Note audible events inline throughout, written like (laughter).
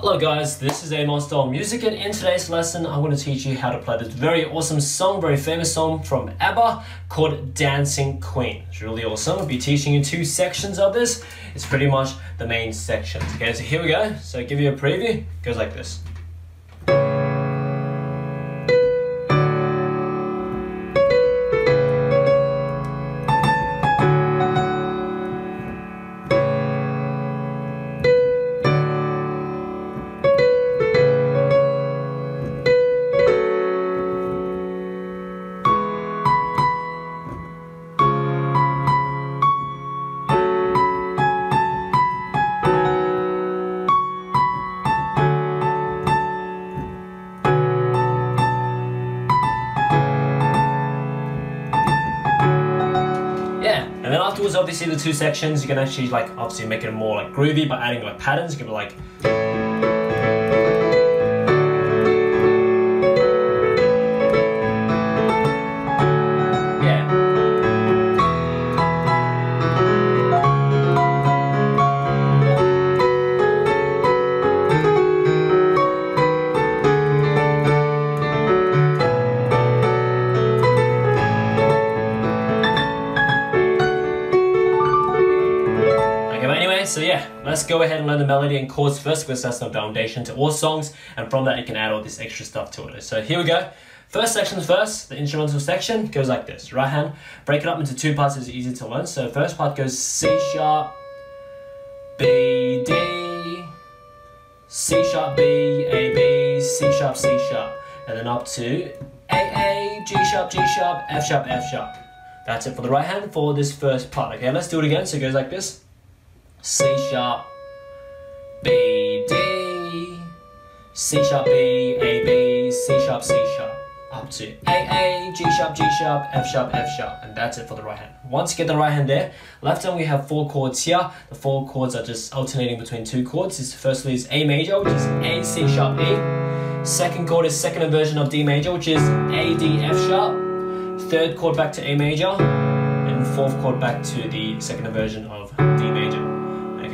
Hello guys, this is Amosdoll Music and in today's lesson I'm going to teach you how to play this very awesome song, very famous song from ABBA called Dancing Queen. It's really awesome. I'll be teaching you two sections of this. It's pretty much the main sections. Okay, so here we go. So I'll give you a preview. It goes like this. Obviously, the two sections, you can actually like obviously make it more like groovy by adding like patterns. You can be like. Let's go ahead and learn the melody and chords first because that's the foundation to all songs, and from that you can add all this extra stuff to it. So here we go. First section first, the instrumental section goes like this. Right hand, break it up into two parts, it's easy to learn. So first part goes C sharp, B, D, C sharp, B, A, B, C sharp, C sharp, and then up to A, A, G sharp, G sharp, F sharp, F sharp. That's it for the right hand for this first part. Okay, let's do it again. So it goes like this. C sharp, B, D, C sharp, B, A, B, C sharp, C sharp, up to A, A, G sharp, G sharp, F sharp, F sharp, and that's it for the right hand. Once you get the right hand there, left hand we have four chords here. The four chords are just alternating between two chords. This firstly is A major, which is A, C sharp, E. Second chord is second inversion of D major, which is A, D, F sharp. Third chord back to A major, and fourth chord back to the second inversion of D major.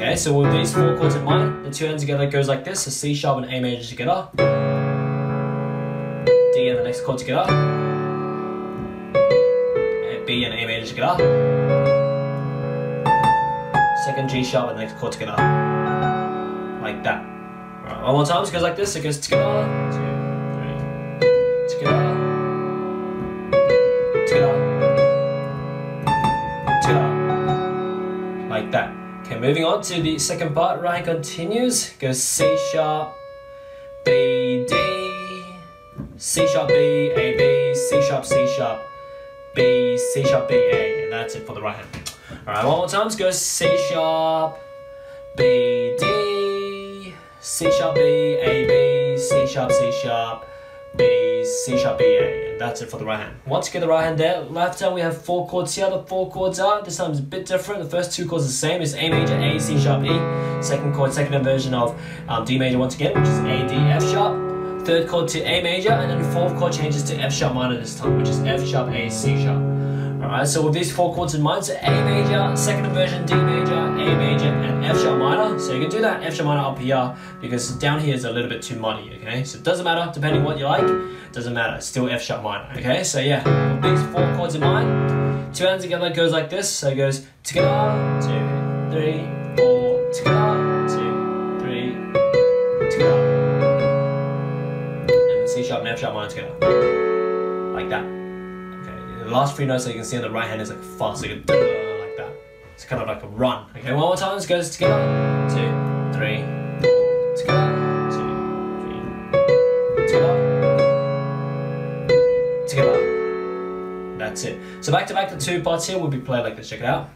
Okay, so with these four chords in mind, the two ends together goes like this, a C sharp and A major together, D and the next chord together, and B and A major together, second G sharp and the next chord together, like that. Alright, one more time, so it goes like this, it goes together, two, moving on to the second part, right hand continues, goes C sharp, B, D, C sharp, B, A, B, C sharp, C sharp, B, C sharp, B, A, and that's it for the right hand. Alright, one more time, so goes C sharp, B, D, C sharp, B, A, B, C sharp, C sharp, B, C sharp, B, A, and that's it for the right hand. Once you get the right hand there, left hand we have four chords here. The four chords are, this time is a bit different. The first two chords are the same, it's A major, A, C sharp, E. Second chord, second inversion of um, D major once again, which is A, D, F sharp. Third chord to A major, and then the fourth chord changes to F sharp minor this time, which is F sharp, A, C sharp. Alright, so with these four chords in mind, so A major, second inversion, D major, A major, and F sharp minor. So you can do that F sharp minor up here because down here is a little bit too muddy, okay? So it doesn't matter, depending what you like, doesn't matter, it's still F sharp minor, okay? So yeah, with these four chords in mind, two hands together goes like this. So it goes together, two, three, four, together, two, three, together. And C sharp and F sharp minor together. Like that. The last three notes that you can see on the right hand is like fast, like that. It's kind of like a run. Okay, one more time, it goes together, two, three, together, two, three, together, together. That's it. So back to back, the two parts here will be played like this. Check it out.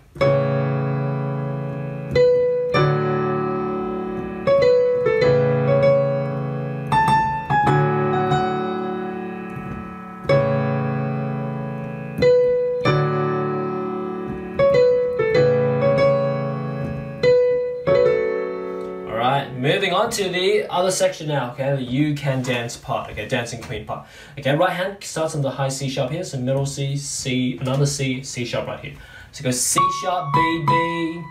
Moving on to the other section now, okay, the you can dance part, okay, dancing queen part. Okay, right hand starts on the high C sharp here, so middle C, C, another C, C sharp right here. So goes C sharp, B, B,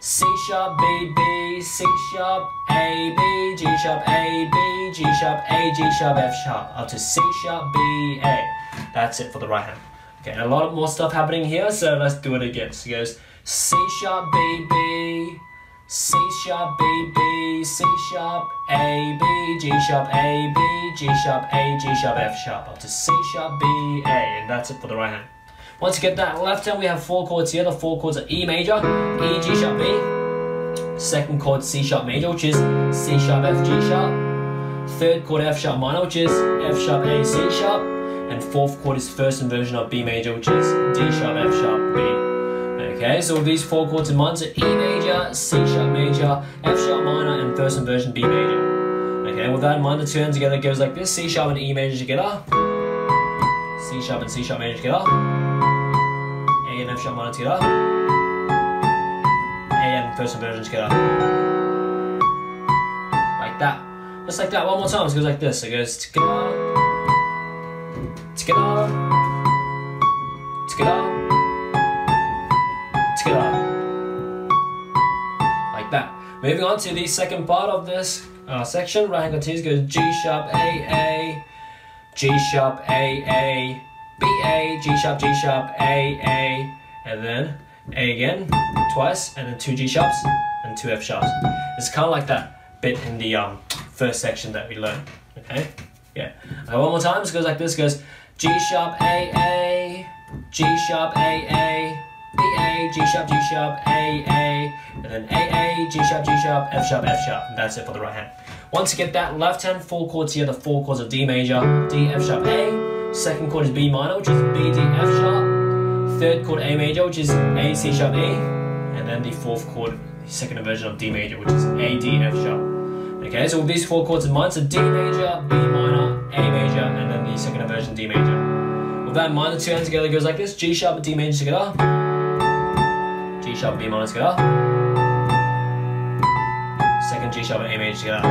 C sharp, B, B, C sharp, A, B, G sharp, A, B, G sharp, A, G sharp, F sharp, up to C sharp, B, A. That's it for the right hand. Okay, a lot of more stuff happening here, so let's do it again. So it goes C sharp, B, B, C sharp, B, B, C sharp, A, B, G sharp, A, B, G sharp, A, G sharp, F sharp, up to C sharp, B, A, and that's it for the right hand. Once you get that left hand, we have four chords here. The four chords are E major, E, G sharp, B. Second chord C sharp major, which is C sharp, F, G sharp. Third chord F sharp minor, which is F sharp, A, C sharp. And fourth chord is first inversion of B major, which is D sharp, F sharp, B. Okay, so these four chords in mind, so E major, C sharp major, F sharp minor, and first inversion B major. Okay, with that in mind, the hands together goes like this, C sharp and E major together. C sharp and C sharp major together. A and F sharp minor together. A and first inversion together. Like that. Just like that. One more time. So it goes like this. It goes together, together, Moving on to the second part of this uh, section. Right hand continues. Goes G sharp, A, A, G sharp, A, A. B A, G sharp, G sharp, A, A, and then A again, twice, and then two G sharps and two F sharps. It's kind of like that bit in the um, first section that we learned. Okay, yeah. Okay, one more time. It goes like this. It goes G sharp, A, A, G sharp, A, A. G sharp, G sharp, A, A, and then A, A, G sharp, G sharp, F sharp, F sharp. And that's it for the right hand. Once you get that left hand, four chords here, the four chords of D major, D, F sharp, A, Second chord is B minor, which is B, D, F sharp. Third chord A major, which is A, C sharp, E. And then the fourth chord, the second inversion of D major, which is A, D, F sharp. Okay, so with these four chords in mind, so D major, B minor, A major, and then the second inversion D major. With that in mind, the two hands together goes like this, G sharp and D major together. G sharp B minor together. Second G sharp and A major together.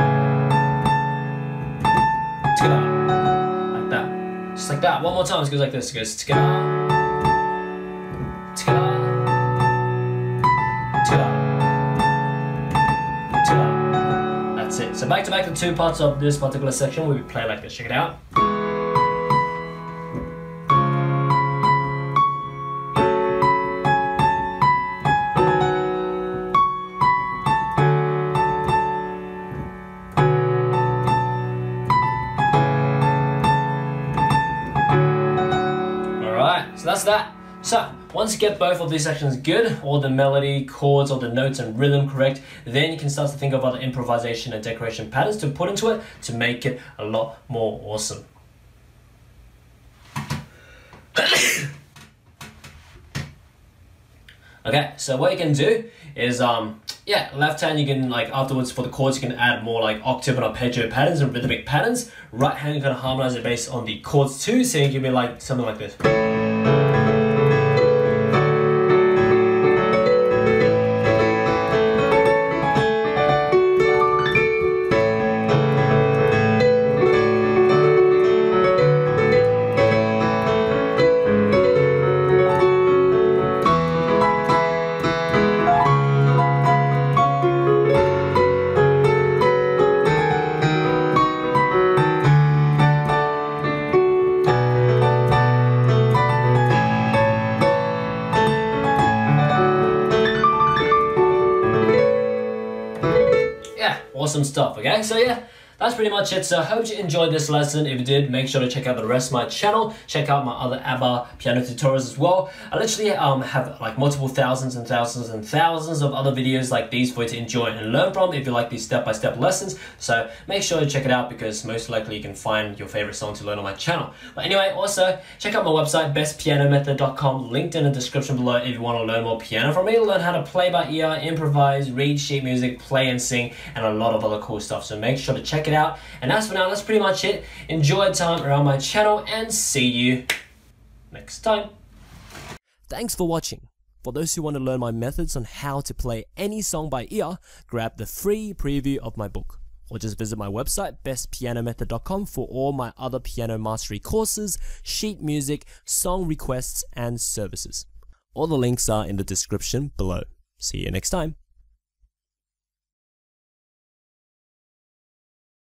Together like that. Just like that. One more time. It goes like this. It goes together. That's it. So back to back the two parts of this particular section we play like this. Check it out. So that's that. So, once you get both of these sections good, all the melody, chords, all the notes and rhythm correct, then you can start to think of other improvisation and decoration patterns to put into it to make it a lot more awesome. (coughs) okay, so what you can do is, um, yeah, left hand you can, like, afterwards for the chords you can add more, like, octave and arpeggio patterns and rhythmic patterns. Right hand you can harmonize it based on the chords too, so you can be like, something like this. Thank you. Awesome stuff, okay? So yeah, that's pretty much it. So I hope you enjoyed this lesson. If you did, make sure to check out the rest of my channel. Check out my other ABBA piano tutorials as well. I literally um, have like multiple thousands and thousands and thousands of other videos like these for you to enjoy and learn from if you like these step-by-step -step lessons. So make sure to check it out because most likely you can find your favorite song to learn on my channel. But anyway, also check out my website, bestpianomethod.com, linked in the description below if you want to learn more piano from me, learn how to play by ear, improvise, read sheet music, play and sing, and a lot of other cool stuff. So make sure to check it it out. And as for now, that's pretty much it. Enjoy time around my channel and see you next time. Thanks for watching. For those who want to learn my methods on how to play any song by ear, grab the free preview of my book. Or just visit my website, bestpianomethod.com for all my other piano mastery courses, sheet music, song requests, and services. All the links are in the description below. See you next time.